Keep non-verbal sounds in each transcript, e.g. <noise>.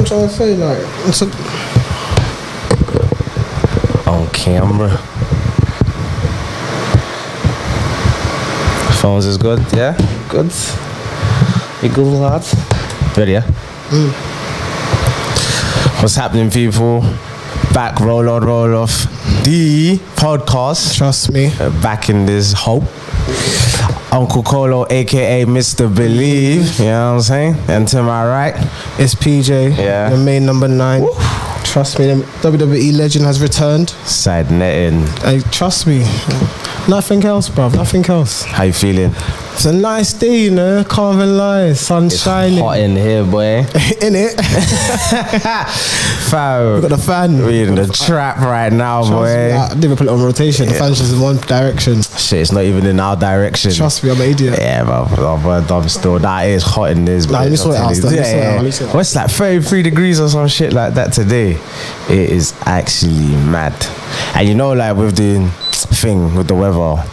I'm trying to say like a, on camera. Phones is good, yeah? Good. You good, lads? Ready, yeah? Hmm. What's happening, people? Back, roll on, roll off. The podcast. trust me. Back in this hope. Uncle Kolo, aka Mr. Believe. You know what I'm saying? And to my right, It's PJ. Yeah. The main number nine. Trust me, the WWE legend has returned. side netting. Hey, trust me. Nothing else, bruv. Nothing else. How you feeling? It's a nice day, you know. Can't even lie. Sun It's shining. hot in here, boy. <laughs> in it. <laughs> Fam. Got the fan. We in the trap right now, Trust me, boy. I didn't even put it on rotation. The fan's just in one direction. Shit, it's not even in our direction. Trust me, I'm an idiot. Yeah, but I'm still that is hot in this. Nah, let me sort it I'm out telling still, you. let me sort it Yeah, me yeah. sort it out. What's like 33 degrees or some shit like that today? It is actually mad. And you know, like with the thing with the weather,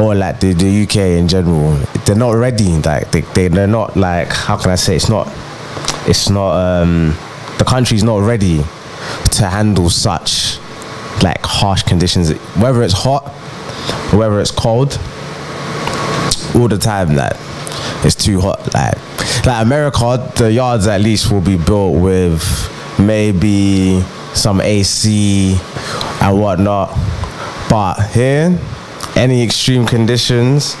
or like the, the UK in general, they're not ready. Like they, they they're not like how can I say? It's not. It's not. Um, the country's not ready to handle such like harsh conditions. Whether it's hot, whether it's cold, all the time that it's too hot. Like like America, the yards at least will be built with maybe some AC and whatnot. But here, any extreme conditions,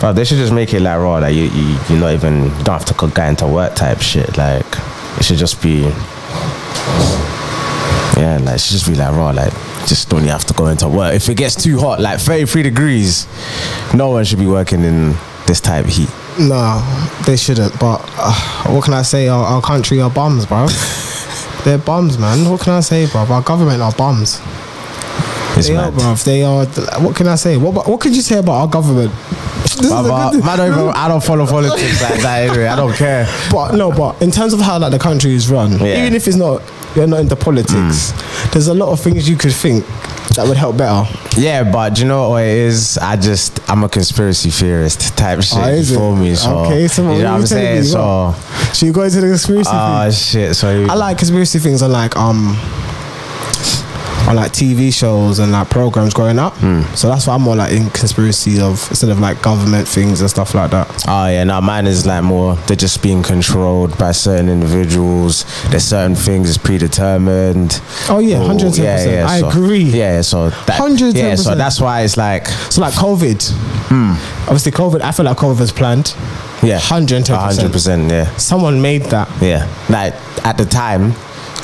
but they should just make it like raw. Like you, you, you're not even you don't have to go into work type shit. Like it should just be. Yeah, like it should just be like raw. Like just don't even have to go into work. If it gets too hot, like 33 degrees, no one should be working in this type of heat. No, they shouldn't. But uh, what can I say? Our, our country are bums, bro. <laughs> They're bums, man. What can I say, bro? Our government are bums. It's they mad. are, bro. They are. What can I say? What What could you say about our government? <laughs> This But, but, I don't even, I don't follow politics like that anyway. I don't care. But no, but in terms of how like the country is run, Yeah. even if it's not you're not into politics, mm. there's a lot of things you could think that would help better. Yeah, but do you know what it is? I just I'm a conspiracy theorist type ah, shit Oh, is me. So Okay, so what you know what I'm saying? So So you go into the conspiracy oh thing. shit. So I like conspiracy things on like um on like TV shows and like programs growing up. Hmm. So that's why I'm more like in conspiracy of instead of like government things and stuff like that. Oh yeah, now mine is like more. They're just being controlled by certain individuals. There's certain things is predetermined. Oh, yeah, Oh, 110%. I so- agree. Yeah, so that, 110%. Yeah, so that's why it's like So like COVID, Hmm. obviously COVID. I feel like COVID was planned. yeah, hundred and ten hundred percent. percent. Yeah, Someone made that. yeah. Like at the time,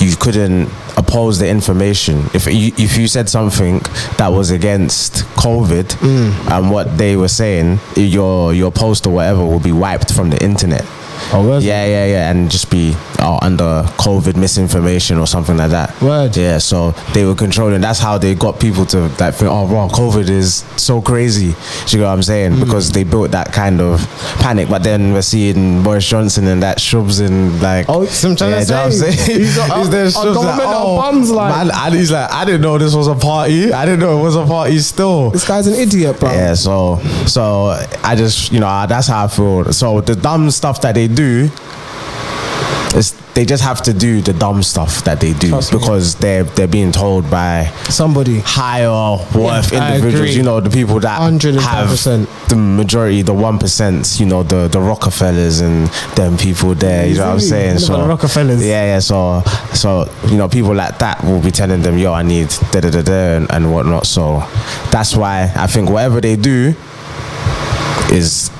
you couldn't oppose the information. If you if you said something that was against COVID Mm. and what they were saying, your your post or whatever will be wiped from the internet. Oh, Yeah, yeah, yeah, and just be oh, under COVID misinformation or something like that. Word. Yeah, so they were controlling. That's how they got people to like think, oh, wow, COVID is so crazy. Do you know what I'm saying? Mm. Because they built that kind of panic. But then we're seeing Boris Johnson and that shrubs and like. Oh, so I'm trying to do you know what I'm saying? he's He's <laughs> there, Shrubs government bums, like- man, and he's like, I didn't know this was a party. I didn't know it was a party still. This guy's an idiot, bro. Yeah, so so I just you know that's how I feel. So the dumb stuff that they do is they just have to do the dumb stuff that they do Trust me. because they're they're being told by Somebody. higher worth I individuals. You know the people that 110%. have the majority, the one percent. You know the the Rockefellers and them people there. You know what I'm saying? So Rockefellers. Yeah, yeah. So so you know people like that will be telling them, yo, I need da da da da and, and whatnot. So that's why I think whatever they do is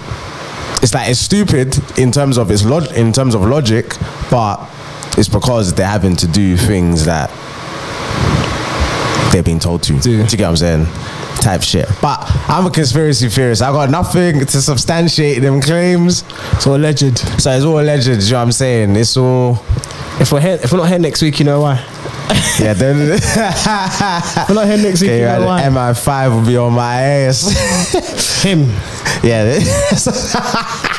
it's like it's stupid in terms of its log in terms of logic, but it's because they're having to do things that they're being told to. Do. Do you get what I'm saying? Type shit. But I'm a conspiracy theorist. I got nothing to substantiate them claims. So alleged. So it's all alleged, you know what I'm saying? It's all If we're here, if we're not here next week, you know why. <laughs> yeah, then we're not here next week, okay, you know why. right, MI5 will be on my ass. <laughs> Him. yeah. <laughs>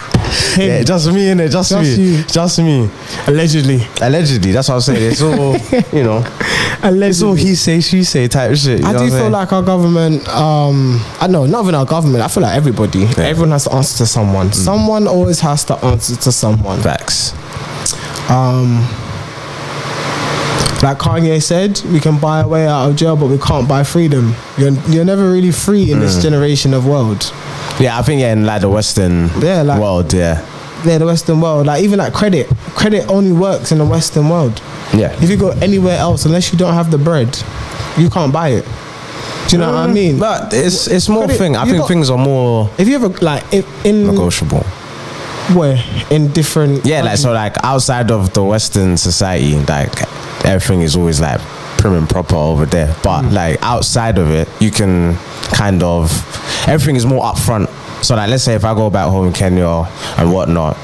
Him. yeah, just me in it, just, Just me. you. Just me. Allegedly. Allegedly, that's what I'm saying. It's all you know. It's all Allegedly. he say, she say type shit. you I know do feel saying? like our government, um, I know, not even our government, I feel like everybody, everyone has to answer to someone. Mm. Someone always has to answer to someone. facts. Um, like Kanye said, we can buy a way out of jail, but we can't buy freedom. You're you're never really free in Mm. this generation of world. Yeah, I think yeah, in like the Western Yeah, like- world, yeah, Yeah, the Western world. Like even like credit, credit only works in the Western world. yeah. If you go anywhere else, unless you don't have the bread, you can't buy it. Do you know what I mean? But it's it's more Credit- thing. I think got- things are more if you ever like if in negotiable. where in different Yeah, like so, like outside of the Western society, like everything is always like prim and proper over there. But Mm. like outside of it, you can kind of everything is more upfront. So like, let's say if I go back home in Kenya and whatnot,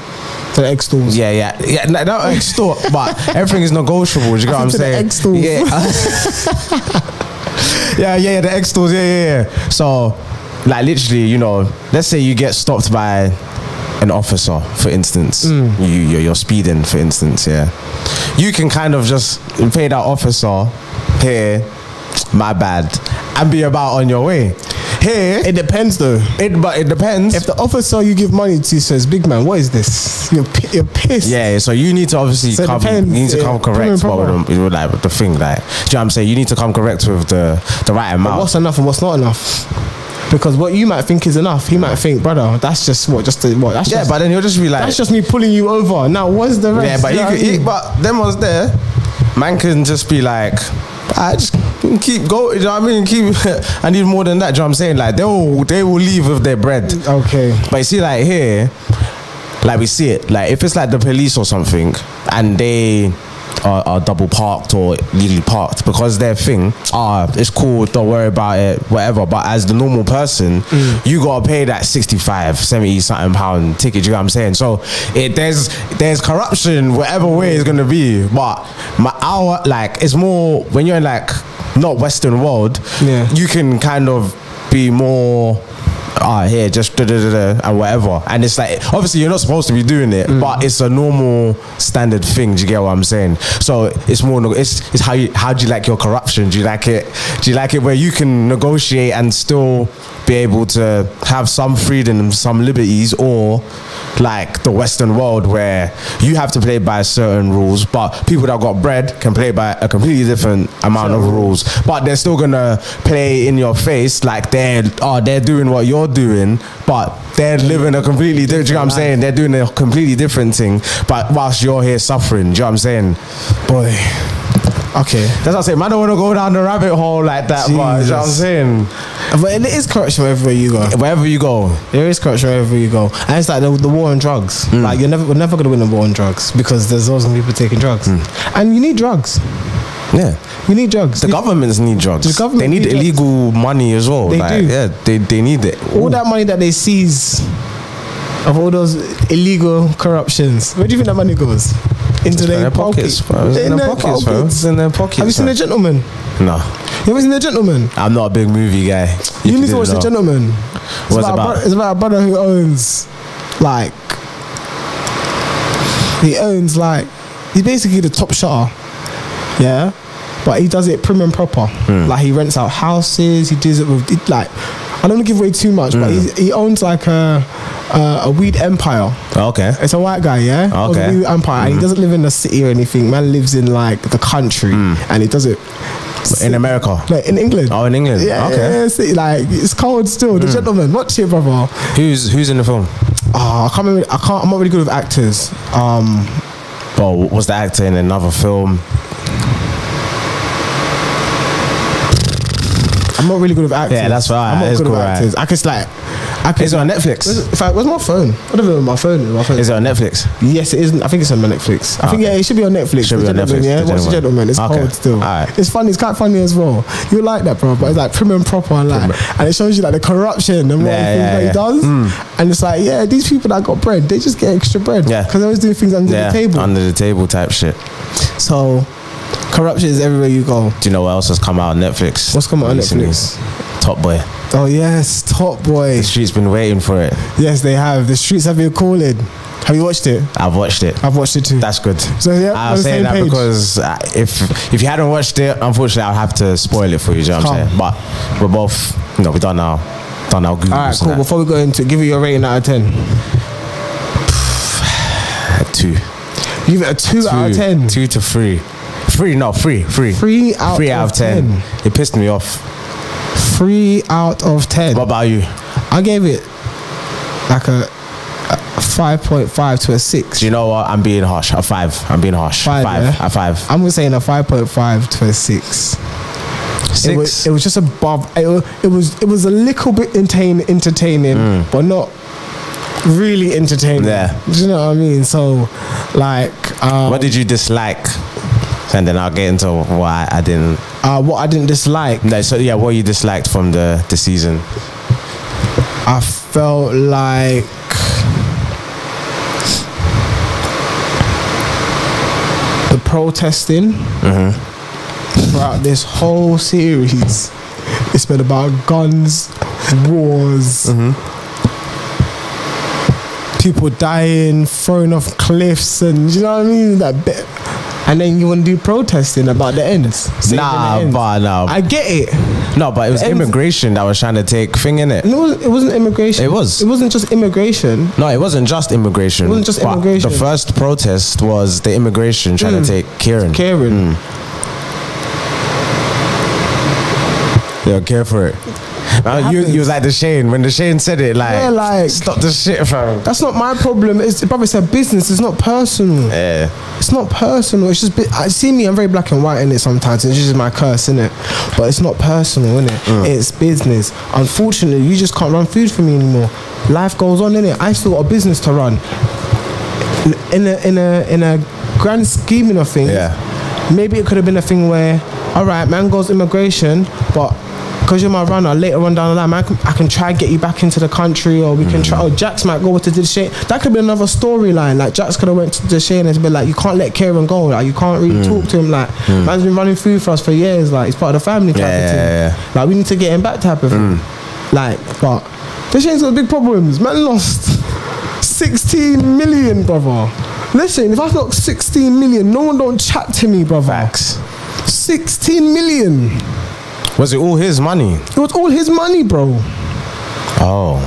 to the X stores. yeah, yeah, yeah, no, not extort, <laughs> but everything is negotiable. Do you get what I'm saying? egg stores. Yeah. <laughs> <laughs> yeah, yeah, yeah, the X stores, yeah, yeah, yeah. So, like, literally, you know, let's say you get stopped by an officer, for instance. Mm. You, you're, you're speeding, for instance, yeah. You can kind of just pay that officer, here, my bad, and be about on your way. Here, It depends though. it, but it depends. If the officer you give money to says, "Big man, what is this?" You're you're pissed. Yeah, so you need to obviously So come. You need to come and correct with, the, with like the thing, like. Do you know what I'm saying? You need to come correct with the the right But amount. what's enough and what's not enough? Because what you might think is enough, he might think, brother, that's just what, just the, what? That's yeah, just, but then you'll just be like, that's just me pulling you over. Now, what's the rest? yeah, but You know could, I mean? but them was there. Man can just be like, I just keep going. You know what I mean? Keep. <laughs> I need more than that. Do you know what I'm saying? Like they will they will leave with their bread. okay. But you see, like here, like we see it. Like if it's like the police or something, and they are, are double parked or legally parked because their thing, ah, it's cool. Don't worry about it, whatever. But as the normal person, you gotta pay that 65, 70 something pound ticket. You know what I'm saying? So it there's there's corruption, whatever way it's gonna be. But my our like it's more when you're in like not Western world. Yeah. you can kind of be more ah here just da, da, da, da, and whatever. And it's like obviously you're not supposed to be doing it but it's a normal standard thing do you get what i'm saying? So it's more it's, it's how you how do you like your corruption? Do you like it do you like it where you can negotiate and still be able to have some freedom and some liberties or like the western world where you have to play by certain rules but people that got bread can play by a completely different amount of rules. But they're still gonna play in your face like they're oh they're doing what you're doing but they're living a completely different you know what I'm saying? They're doing a completely different thing but whilst you're here suffering do you know what I'm saying? Boy. Okay. that's what I'm saying man I don't want to go down the rabbit hole like that but you know what I'm saying But it is corruption wherever you go. wherever you go There is corruption wherever you go, and it's like the, the war on drugs. Mm. Like you're never, we're never gonna win the war on drugs because there's always gonna be people taking drugs, Mm. and you need drugs. yeah You need drugs. the governments need drugs The government they need, need drugs. illegal money as well They like, do. yeah they, they need it all that money that they seize of all those illegal corruptions, where do you think that money goes? Into in their, their pockets, pocket. It's in their pockets. It's in their pockets. Have you seen. The Gentlemen? No, You ever seen The Gentlemen? I'm not a big movie guy. You, If need to watch The. Gentlemen. It's What's about? bro- it's about a brother who owns, like, he owns like, he's basically the top shutter. Yeah, but he does it prim and proper. Hmm. Like he rents out houses. He does it with like, I don't want to give away too much, Hmm. but he, he owns like a, a a weed empire. Okay. It's a white guy, yeah. Okay. Weed empire, and he mm-hmm. doesn't live in the city or anything. Man lives in like the country, mm. and he does it In America. like in England. Oh, in England. Yeah, Okay. Yeah, see, like it's cold still. The mm. gentleman, watch it, brother. Who's who's in the film? Oh, I can't remember. I can't. I'm not really good with actors. Um, Oh, was the actor in another film? I'm not really good with actors. Yeah, that's right. I'm not It's good with cool, right. actors. I can like, I. Is it on Netflix? Where's, in fact, where's my phone? I don't know my phone is. My phone. Is it on Netflix? Yes, it is. I think it's on Netflix. I ah, think Okay. yeah, it should be on Netflix. Should be on Netflix, Yeah, watch the Gentlemen. It's Okay. cold still. It's funny. It's quite funny as well. You like that, bro? But it's like prim and proper, and like, and it shows you like the corruption and what Yeah, he, yeah, that he does. Hmm. And it's like, yeah, these people that got bread, they just get extra bread. Yeah. because they're always doing things under the table. under the table type shit. so, corruption is everywhere you go. Do you know what else has come out on Netflix? What's come out on? Netflix? Top Boy. Oh yes, Top Boy. The street's been waiting for it. Yes, they have. The streets have been calling. Have you watched it? I've watched it. I've watched it too. That's good. So, yeah, I on was the saying that page. because uh, if if you hadn't watched it, unfortunately, I'll have to spoil it for you. You know what I'm saying? But we're both, you know, we done our done our Googles. All right, cool. that. Before we go into, give it your rating out of ten. <sighs> Two. Give it a two, out of ten. Two to three. Three, no, three, three. Three out Three out of ten. 10. It pissed me off. Three out of ten. What about you? I gave it like a, a five point five to a six. Do you know what? I'm being harsh. A five. I'm being harsh. Five, Five. yeah? A five. I'm saying a five point five to a six. Six. It was, it was just above. It was, it was it was a little bit entertain, entertaining, but not really entertaining. Mm. Yeah. Do you know what I mean? So, like, um, what did you dislike? And then I'll get into why I didn't. Uh, what I didn't dislike, No, so yeah, what you disliked from the the season? I felt like the protesting throughout this whole series. It's been about guns, wars, people dying, thrown off cliffs, and you know what I mean. That bit, and then you want to do protesting about the ends. Nah, the ends. but no. I get it. no, but it was the ends- immigration that was trying to take thing in it. And it, was, it wasn't immigration. It was. It wasn't just immigration. No, it wasn't just immigration. It wasn't just immigration. The first protest was the immigration trying Mm. to take Kieran. Karen. Yeah, care for it. Man, you, you was like Dushane when Dushane said it, like, Yeah, like- stop the shit, fam. That's not my problem. It's brother. It's a business. It's not personal. Yeah, It's not personal. It's just. I see me. I'm very black and white in it sometimes. It's just my curse in it, but it's not personal in it. Mm. It's business. Unfortunately, you just can't run food for me anymore. Life goes on in it. I still got a business to run. In a in a in a grand scheming of things, Yeah. maybe it could have been a thing where, all right, man goes immigration, but because you're my runner, later on down the line, man, I can, I can try get you back into the country, or we can try. Oh, mm. Jax might go to Dushane. That could be another storyline. Like Jax could have went to Dushane and been like, you can't let Kieran go. Like you can't really mm. talk to him. Like mm. man's been running food for us for years. Like he's part of the family type Yeah, of thing. yeah, yeah. Like we need to get him back type of thing. Like, but Dushane's got big problems. Man lost 16 million, brother. Listen, if I got 16 million, no one don't chat to me, brother. facts. 16 million. Was it all his money? It was all his money, bro. Oh,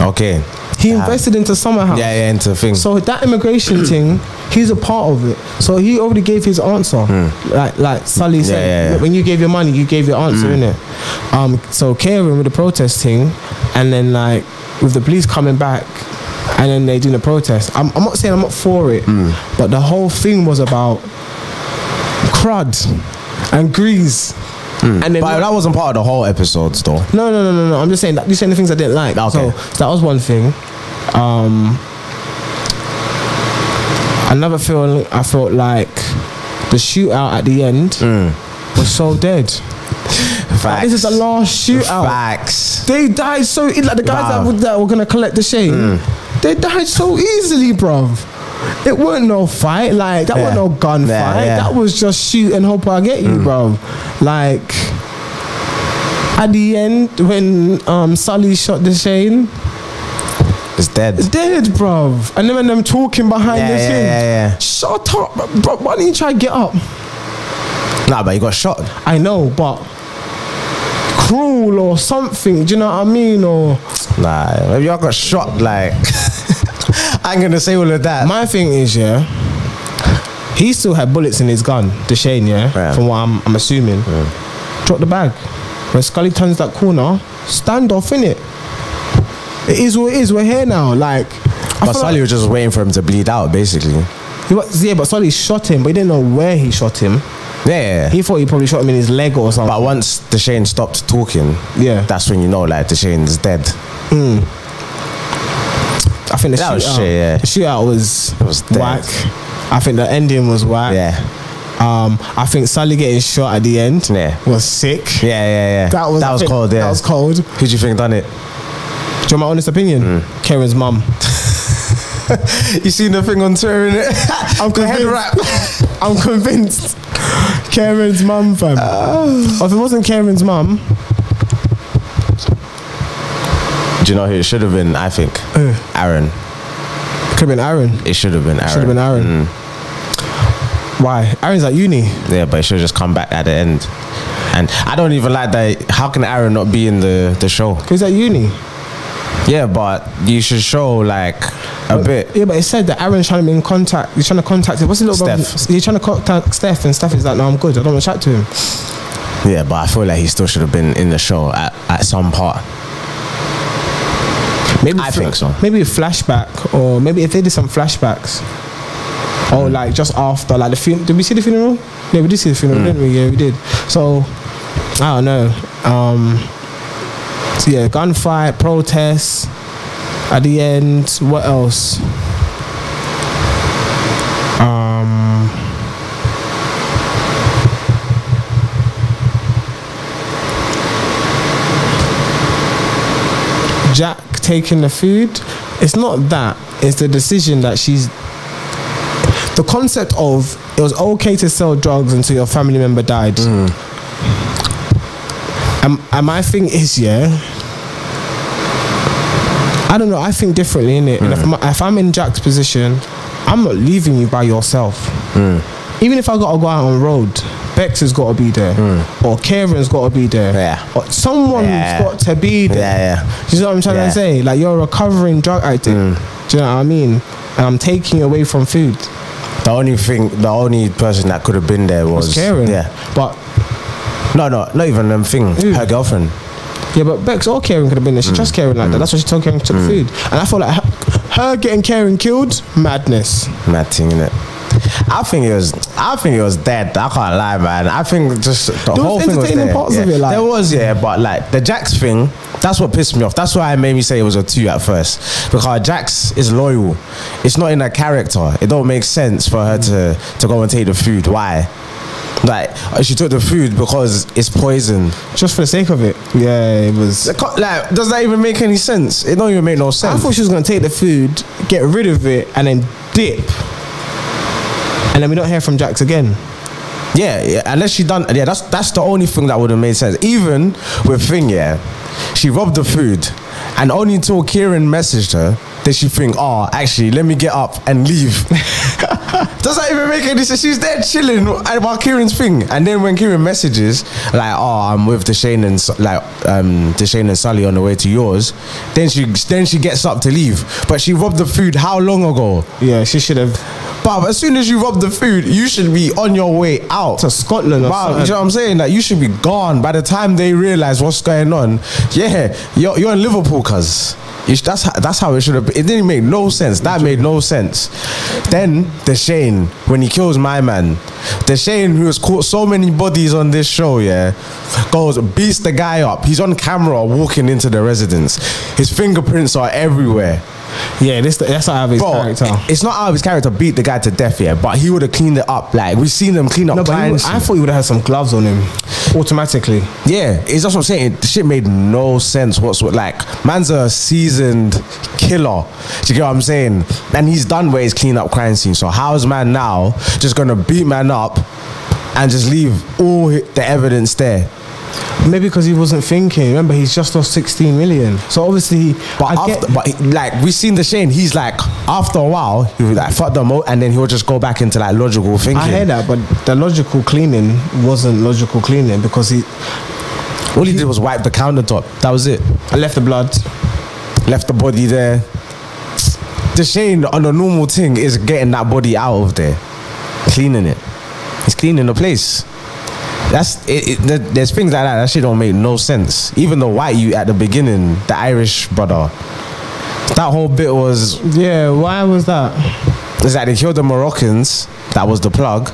okay. He invested into Summerhouse. Yeah, yeah, into things. So that immigration <clears throat> thing, he's a part of it. So he already gave his answer. Like like Sully said, Hmm. yeah, yeah. when you gave your money, you gave your answer, innit? Um, so Karen with the protest thing, and then like with the police coming back, and then they doing the protest. I'm, I'm not saying I'm not for it, Hmm. but the whole thing was about crud and grease. Mm. And then but that wasn't part of the whole episode, though. no, no, no, no, no. I'm just saying that you're saying the things I didn't like. Okay. So, so that was one thing. Um, another feeling I felt like the shootout at the end mm. was so dead. Like, Facts. this is the last shootout. Facts. They died so like the guys that, were, that were gonna collect Dushane. Mm. They died so easily, bruv. It weren't no fight, like that Yeah. wasn't no gunfight. Yeah, yeah. That was just shoot and hope I get you, bro. Like at the end when um Sully shot Dushane, It's dead. it's dead, bruv. And then when them talking behind Yeah, the yeah, yeah, yeah. shut up, bro. Why didn't you try to get up? Nah, but you got shot. I know, but cruel or something. Do you know what I mean? Or Nah, maybe I got shot. Like, <laughs> I ain't gonna say all of that. My thing is, yeah, he still had bullets in his gun, Dushane, yeah, Yeah. from what I'm, I'm assuming. Drop the bag. When Sully turns that corner, stand off, innit? It is what it is. We're here now. Like, I but Sully like, was just waiting for him to bleed out, basically. he was, yeah, but Sully shot him, but he didn't know where he shot him. Yeah. He thought he probably shot him in his leg or something. but once Dushane stopped talking, Yeah. that's when you know, like, Dushane's dead. I think the That shootout, was shit, yeah. the shootout was, It was dead. whack. I think the ending was whack. Yeah. Um, I think Sully getting shot at the end Yeah. was sick. Yeah, yeah, yeah. That was that was think cold. Yeah. That was cold. Who do you think done it? Do you want my honest opinion? Mm. Karen's mum. <laughs> you seen the thing on Twitter, innit? <laughs> I'm convinced. I'm convinced. Karen's mum, fam. Or if it wasn't Karen's mum, Do you know who it should have been? I think Who? Aaron. could have been Aaron. It should have been Aaron. Should have been Aaron. Mm. Why? Aaron's at uni. Yeah, but it should have just come back at the end. And I don't even like that. How can Aaron not be in the, the show? He's at uni. Yeah, but you should show like A bit. Yeah, but it said that Aaron's trying to be in contact. He's trying to contact him. What's his little Steph. brother? He's trying to contact Steph, and Steph is like, "No, I'm good. I don't want to chat to him." Yeah, but I feel like he still should have been in the show at, at some part. Maybe I fl- think so. Maybe a flashback, or maybe if they did some flashbacks, or like just after, like the funeral. Did we see the funeral? Yeah, we did see the funeral, didn't we? Yeah, we did. So I don't know. Um, so yeah, gunfight, protests. At the end, what else? Um. Jaq taking the food. It's not that. It's the decision that she's. The concept of it was okay to sell drugs until your family member died. Mm. And, and my thing is, yeah. I don't know. I think differently in it. And if, mm. I'm, if I'm in Jaq's position, I'm not leaving you by yourself. Mm. Even if I gotta go out on road, Becks has got to be there, hmm. or Karen's got to be there, Yeah. or someone's Yeah. got to be there. Yeah, yeah. Do you know what I'm trying Yeah. to say? Like you're a recovering drug addict. Hmm. Do you know what I mean? And I'm taking you away from food. The only thing, the only person that could have been there was, Was Kieran. Yeah. But No, no, not even them thing. Her girlfriend. yeah, but Becks or Karen could have been there. She hmm. trusts Karen like that. That's why she told Karen to the food. And I feel like her, her getting Karen killed, madness. Mad thing, innit? I think it was. I think it was dead. I can't lie, man. I think just the was whole thing was there. parts yeah. of it, like- there was, yeah, but like the Jax thing, that's what pissed me off. That's why it made me say it was a two at first because Jax is loyal. It's not in her character. It don't make sense for her to to go and take the food. Why? Like she took the food because it's poison. Just for the sake of it. Yeah, it was. Like, does that even make any sense? It don't even make no sense. I thought she was gonna take the food, get rid of it, and then dip. And then we don't hear from Jax again. Yeah, yeah, unless she done yeah, that's that's the only thing that would have made sense. Even with thing, yeah, she robbed the food, and only until Kieran messaged her did she think, oh, actually, let me get up and leave. <laughs> Does that even make any sense? She's there chilling about Kieran's thing, and then when Kieran messages like, oh, I'm with Dushane and like um Dushane and Sully on the way to yours, then she then she gets up to leave, but she robbed the food how long ago? Yeah, she should have As soon as you rob the food, you should be on your way out to Scotland Wow, you know what I'm saying? Like you should be gone by the time they realize what's going on. Yeah, you're, you're in Liverpool, cuz. That's how, that's how it should have. It didn't make no sense. That made no sense. Then Dushane when he kills my man, Dushane who has caught so many bodies on this show, yeah, goes beats the guy up. He's on camera walking into the residence. His fingerprints are everywhere. Yeah, this that's not how his Bro, character. it's not how his character beat the guy to death, yeah, but he would have cleaned it up. Like we've seen them clean up No, but he crime would- I thought he would have had some gloves on him automatically. Yeah, it's that's what I'm saying. The shit made no sense whatsoever. Like, man's a seasoned killer. Do you get what I'm saying? And he's done where he's cleaned up crime scene. So how's man now just gonna beat man up and just leave all the evidence there? Maybe because he wasn't thinking. Remember, he's just lost 16 million. So obviously, But I after, get, but he- like we've seen Dushane, he's like after a while he was like fuck them all, and then he'll just go back into like logical thinking. I hear that, but the logical cleaning wasn't logical cleaning because he All he did was wipe the countertop. That was it. I left the blood. left the body there. Dushane on a normal thing is getting that body out of there, cleaning it. He's cleaning the place. That's it, it, there- There's things like that. That shit don't make no sense. Even the white you at the beginning, the Irish brother, that whole bit was Yeah, why was that? Is that? it's like they killed the Moroccans. That was the plug.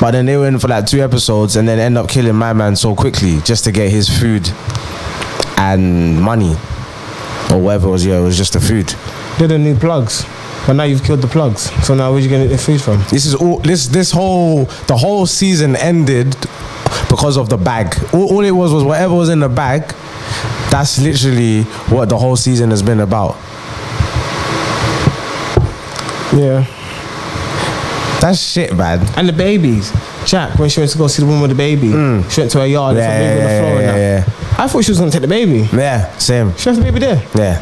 But then they went for like two episodes and then end up killing my man so quickly just to get his food and money or whatever it was. Yeah, it was just the food. They didn't need plugs, but now you've killed the plugs. So now where'd you get the food from? This is all. This this whole the whole season ended because of the bag. All, all it was was whatever was in the bag. That's literally what the whole season has been about. Yeah, That's shit, man. and the babies. Jaq, when she went to go see the woman with the baby, she went to her yard. Mm. Yeah, Yeah, yeah, floor yeah, yeah. I thought she was gonna take the baby. Yeah, same. She left the baby there. Yeah.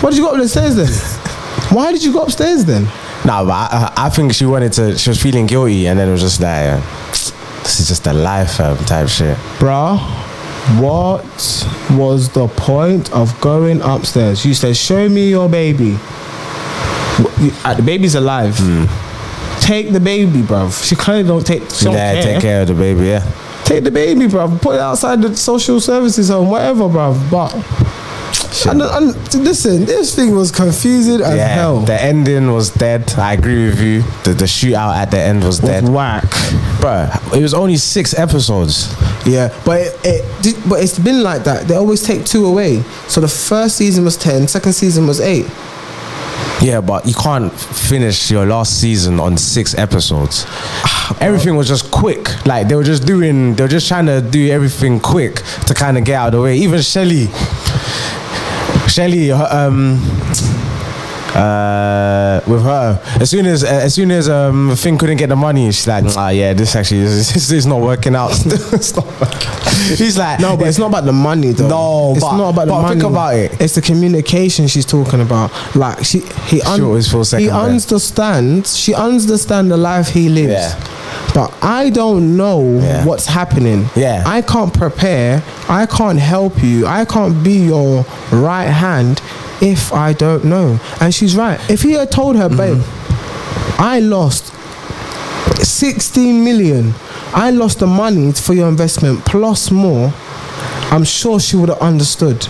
Why did you go up the stairs then? <laughs> Why did you go upstairs then? No, but I, I I think she wanted to. She was feeling guilty, and then it was just like, uh, this is just a life um, type shit. Bruh, what was the point of going upstairs? You said, show me your baby. uh, the baby's alive. Take the baby, bruv. She clearly don't take. She don't yeah, care. take care of the baby. Yeah. Take the baby, bruv. Put it outside the social services home, whatever, bruv. But and, and listen, this thing was confusing as yeah. hell. The ending was dead. I agree with you. The the shootout at the end was dead. whack. Bro, it was only six episodes. Yeah, but it, it but it's been like that. They always take two away. So the first season was 10, second season was eight. Yeah, but you can't finish your last season on six episodes. <sighs> Everything was just quick. Like they were just doing, they were just trying to do everything quick to kind of get out of the way. Even Shelley, Shelley, um, uh, with her, as soon as as soon as um Finn couldn't get the money, she's like, ah, yeah, this actually is <laughs> this is not working out. <laughs> It's not working." He's like, No, but it's not about the money though. No, it's but- not about the but money. think about it. It's the communication she's talking about. Like she, he, un- She always feels second he best. understands. She understands the life he lives. Yeah. But I don't know Yeah. what's happening. Yeah. I can't prepare. I can't help you. I can't be your right hand if I don't know. And she's right. If he had told her, babe, Mm-hmm. I lost 16 million. I lost the money for your investment plus more. I'm sure she would have understood.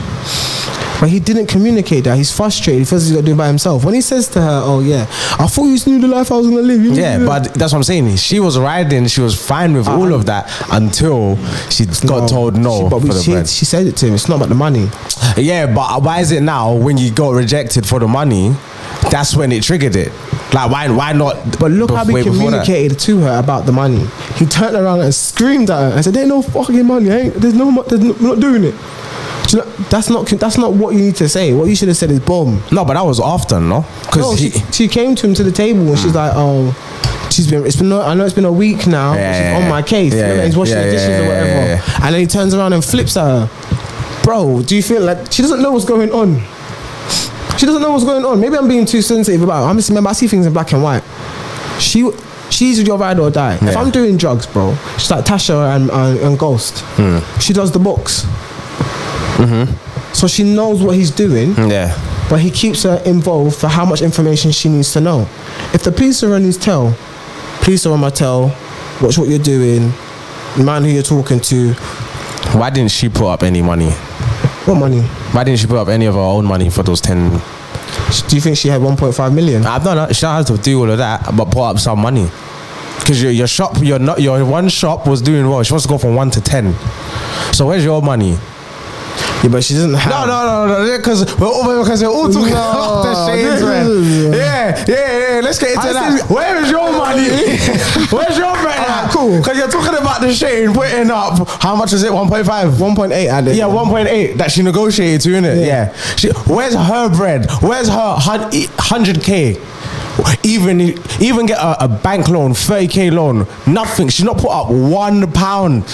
But he didn't communicate that. He's frustrated. He feels he's got to do it by himself. When he says to her, Oh, yeah, I thought you knew the life I was going to live. You Yeah, but that's what I'm saying. She was riding. She was fine with all of that until she got told no She, but for we, the she, she said it to him. It's not about the money. Yeah, but why is it now when you got rejected for the money? That's when it triggered it. Like why? Why not? But look how he way before that? communicated to her about the money. He turned around and screamed at her and said, "There ain't no fucking money. Ain't there's no. There's no we're not doing it." Do you know, that's not. That's not what you need to say. What you should have said is, bomb. No, but that was after, no? Because No, she, she came to him to the table and she's like, "Oh, she's been. It's been. I know it's been a week now. Yeah, she's yeah, on my case. yeah, and he's washing yeah, the dishes yeah, or whatever." yeah, yeah. And then he turns around and flips at her. Bro, do you feel like she doesn't know what's going on? She doesn't know what's going on. Maybe I'm being too sensitive about. It. I'm just remember I see things in black and white. She. She's your ride or die. If I'm doing drugs, bro, she's like Tasha and, and, and Ghost. Hmm. She does the books. Mm-hmm. So she knows what he's doing Yeah. but he keeps her involved for how much information she needs to know. If the police are on his tail, police are on my tail, watch what you're doing, man who you're talking to, Why didn't she put up any money? what money? Why didn't she put up any of her own money for those ten? Do you think she had 1.5 million? I don't know. She don't to do all of that, but put up some money. Because your, your shop, your not your one shop was doing well. She wants to go from one to ten. So where's your money? Yeah, but she doesn't have. No, no, no, no, because we're all because we're all talking No, about Dushane's, <laughs> man. Yeah, yeah, yeah. Let's get into I that. see- Where is your money? <laughs> <laughs> Where's your bread? Alright, cool. Because you're talking about Dushane putting up. How much is it? One point five. 1.8 added. Yeah, one point eight that she negotiated to, innit? Yeah. Yeah. She, where's her bread? Where's her hundred k? Even even get a, a bank loan, thirty k loan, nothing. She's not put up one pound,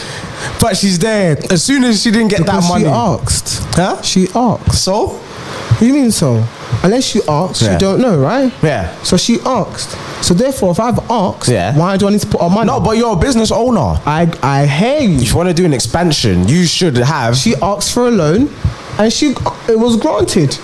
but she's there. As soon as she didn't get Because that money, She asked. huh? She asked. So What do you mean so? Unless you asked, Yeah. you don't know, right? yeah. So she asked. So therefore, if I've asked, Yeah. why do I need to put on money? No, but you're a business owner. I I hear you. If you want to do an expansion, you should have She asked for a loan, and she it was granted.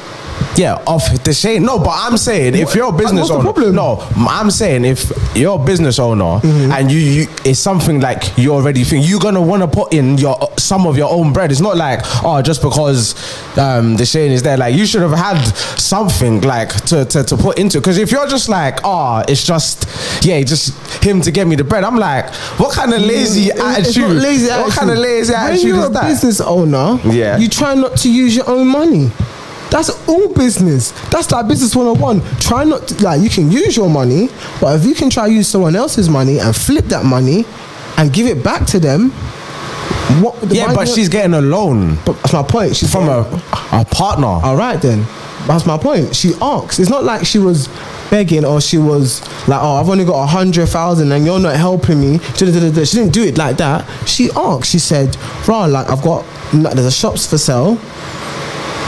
Yeah, off Dushane. No, but I'm saying if you're a business what's the owner, problem? no, I'm saying if you're a business owner Mm-hmm. and you, you it's something like you already think you're gonna want to put in your some of your own bread. It's not like oh just because um, the shade is there. Like you should have had something like to to, to put into. Because if you're just like oh it's just yeah just him to get me the bread, I'm like what kind of lazy It's- attitude? Not lazy What attitude. kind of lazy when attitude you're is a that? business owner, Yeah. you try not to use your own money. That's all business. That's like business 101. Try not to, like, you can use your money, but if you can try use someone else's money and flip that money and give it back to them, what? Yeah, but she's getting a loan But that's my point. She's from a a partner. all right then. That's my point. She asked. It's not like she was begging or she was like, "Oh, I've only got a hundred thousand and you're not helping me." She didn't do it like that. She asked. She said, "Rah, like I've got there's a shops for sale.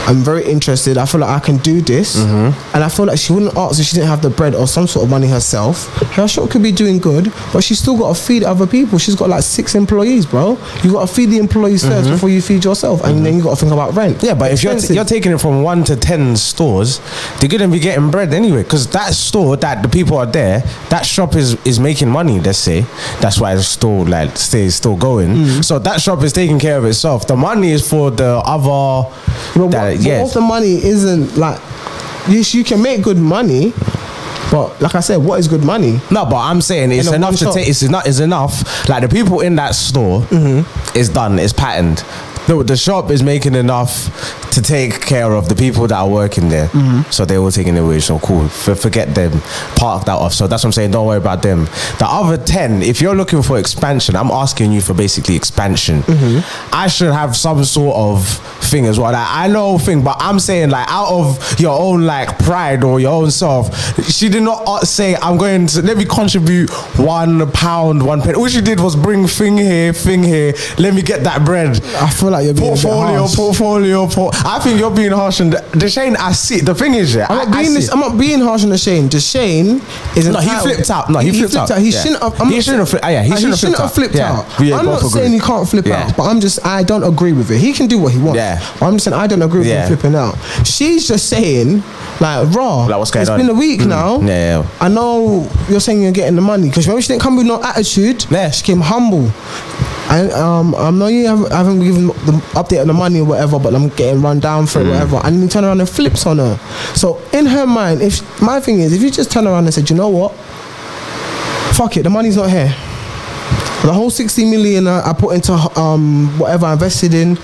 I'm very interested. I feel like I can do this, Mm-hmm. and I feel like she wouldn't ask if she didn't have the bread or some sort of money herself. Her shop could be doing good, but she's still got to feed other people. She's got like six employees, bro. You got to feed the employees first before you feed yourself, and then you got to think about rent. Mm-hmm. Yeah, but if you're, Expensive. you're taking it from one to ten stores, they're gonna be getting bread anyway. Because that store that the people are there, that shop is is making money. Let's say that's why the store like stays still going. Mm. So that shop is taking care of itself. The money is for the other. But that, yeah, what if the money isn't like you, you can make good money, but like I said, what is good money? No, but I'm saying it's enough to take. It's enough. It's enough. Like the people in that store, Mm-hmm. it's done. It's patterned. The, the shop is making enough to take care of the people that are working there. Mm-hmm. So they all taking the wage. So cool. For, forget them. Park that off. So that's what I'm saying. Don't worry about them. The other ten, if you're looking for expansion, I'm asking you for basically expansion. Mm-hmm. I should have some sort of thing as well. Like, I know thing, but I'm saying like out of your own like pride or your own self, she did not uh, say I'm going to let me contribute one pound, one penny. All she did was bring thing here, thing here. Let me get that bread. I feel like you're Portfolio, a bit harsh. portfolio, por- I think you're being harsh on the, Dushane. I see. The thing is, yeah, I'm not I being see this. I'm not being harsh on Dushane. Dushane is No, he flipped out. No, he flipped out. He Yeah. shouldn't have. I'm He not shouldn't have saying- fli- ah, yeah, he uh, shouldn't have flipped out. flipped Yeah. I'm not saying he can't flip out, but I'm just I don't agree with it. He can do what he wants. Yeah. I'm just saying I don't agree with him flipping out. She's just saying like raw. Like, what's going It's on? been a week now. Yeah, yeah. I know you're saying you're getting the money because remember she didn't come with no attitude. Yeah. She came humble. And um, I know you haven't, I haven't given the update on the money or whatever, but I'm getting run down for it, whatever. And then you turn around and flips on her. So in her mind, if my thing is, if you just turn around and said, you know what, fuck it, the money's not here. The whole 60 million I, I put into um, whatever I invested in,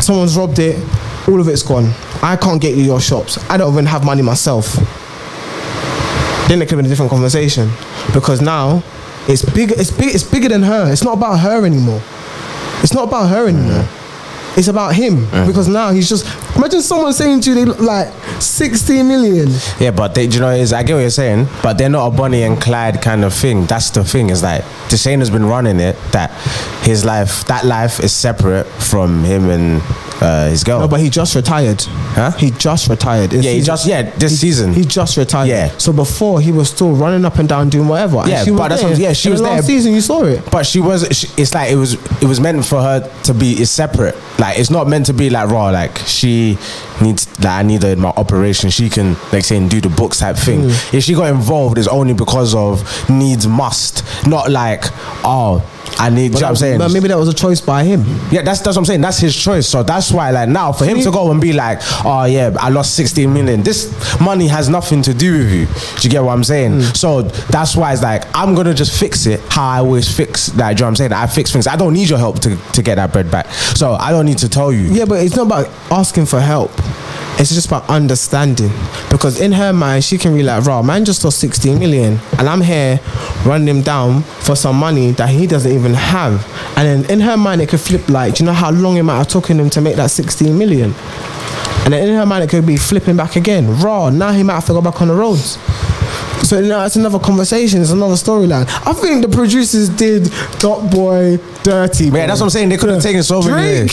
someone's robbed it, all of it's gone. I can't get you your shops. I don't even have money myself. Then it could have been a different conversation because now it's bigger. It's big. It's bigger than her. It's not about her anymore. It's not about her anymore. Mm. It's about him because now he's just. Imagine someone saying to you, they look like 60 million. Yeah, but they, do you know, is I get what you're saying, but they're not a Bonnie and Clyde kind of thing. That's the thing. Is like Dushane has been running it. That his life, that life is separate from him and uh, his girl. No, but he just retired. Huh? He just retired. yeah, he just yeah this season. He just retired. Yeah. So before he was still running up and down doing whatever. And Yeah, she was but that's what- yeah, she In was the last there. season. You saw it. But she was. She, it's like it was. It was meant for her to be. It's separate. Like it's not meant to be like raw. Like she needs. Like I need her in my operation. She can like saying do the books type thing. Mm. If she got involved, it's only because of needs must. Not like oh I need. do you know what I'm saying? But maybe that was a choice by him. Yeah, that's that's what I'm saying. That's his choice. So that's why, like now, for him to go and be like, "Oh yeah, I lost 16 million. This money has nothing to do with you." Do you get what I'm saying? Mm. So that's why it's like I'm gonna just fix it how I always fix. Like, do you know what I'm saying? I fix things. I don't need your help to to get that bread back. So I don't need to tell you. Yeah, but it's not about asking for help. It's just about understanding. Because in her mind, she can be like, raw, man just lost 16 million. And I'm here running him down for some money that he doesn't even have. And then in her mind, it could flip like, do you know how long it might have taken him to make that 16 million? And then in her mind, it could be flipping back again. Raw, now he might have to go back on the roads. So now that's another conversation. It's another storyline. I think the producers did Top Boy dirty. Bro. that's what I'm saying. They could have taken so many. Drake.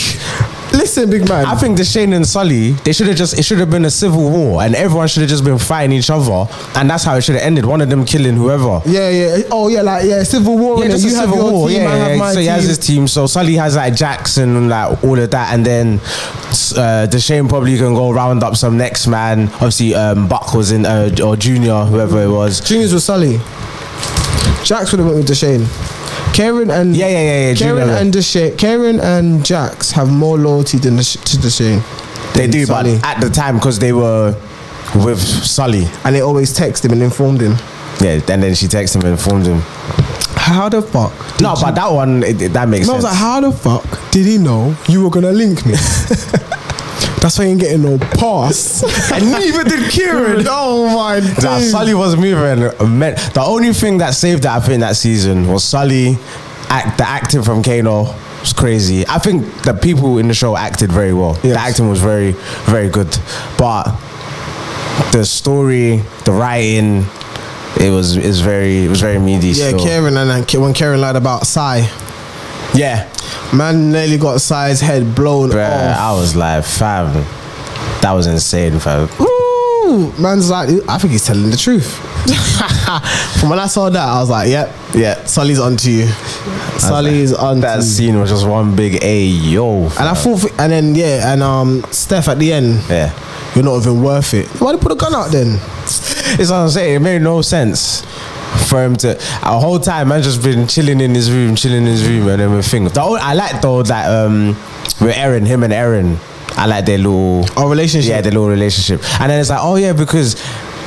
Listen, big man. I think Dushane and Sully, they should have just, it should have been a civil war and everyone should have just been fighting each other and that's how it should have ended. One of them killing whoever. Yeah, yeah. Oh, yeah, like yeah, civil war. Yeah, just you a have civil your war. team, yeah, yeah. so he team. has his team. So Sully has like Jackson and like all of that, and then uh, Dushane probably can go round up some next man. Obviously, um, Buck was in uh, or Junior, whoever it was. Juniors with Sully. Jackson would have went with Dushane. Karen and Yeah, yeah, yeah, yeah. Karen and Dushane. Karen and Jax have more loyalty than the, to Dushane. they do, Sully. but at the time because they were with Sully. and they always text him and informed him. Yeah, and then she texted him and informed him. How the fuck? did No, you- but that one it, that makes And I was like, how the fuck did he know you were gonna link me? <laughs> That's why you ain't getting no pass. <laughs> and neither did Kieran. <laughs> oh my Nah, god. Sully was moving. The only thing that saved that I think that season was Sully, act the acting from Kano was crazy. I think the people in the show acted very well. Yes. The acting was very, very good. But the story, the writing, it was is very it was very meaty. Yeah, still. Karen and then when Karen lied about Psy, Yeah, man nearly got Psy's head blown bruh, off. I was like, fam. That was insane, fam. Ooh, man's like, I think he's telling the truth. <laughs> From when I saw that, I was like, yep, yeah, Sully's onto you. Sully's on That scene was just one big A yo. And I thought, and then yeah, and um, Steph at the end, Yeah. you're not even worth it. Why did you put a gun out then? It's what I'm saying. It made no sense for him to. A whole time, man, just been chilling in his room, chilling in his room, and think. The, I like though that um, with Aaron, him and Aaron. I like their little Our relationship. Yeah, their little relationship. And then it's like, oh yeah, because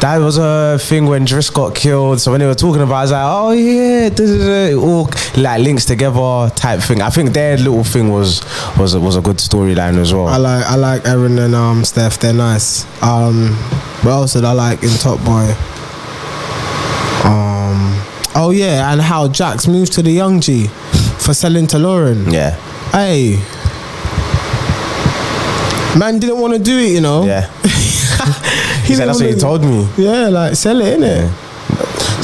that was a thing when Dris got killed. So when they were talking about, it, I was like, oh yeah, da, da, da, it all like links together type thing. I think their little thing was was a, was a good storyline as well. I like I like Aaron and um Steph. They're nice. Um, what else did I like in Top Boy? Oh yeah, and how Jax moved to the Young G for selling to Lauren. yeah, Hey, man didn't want to do it, you know. yeah. <laughs> he said that's what he told me. Yeah, like sell it, innit?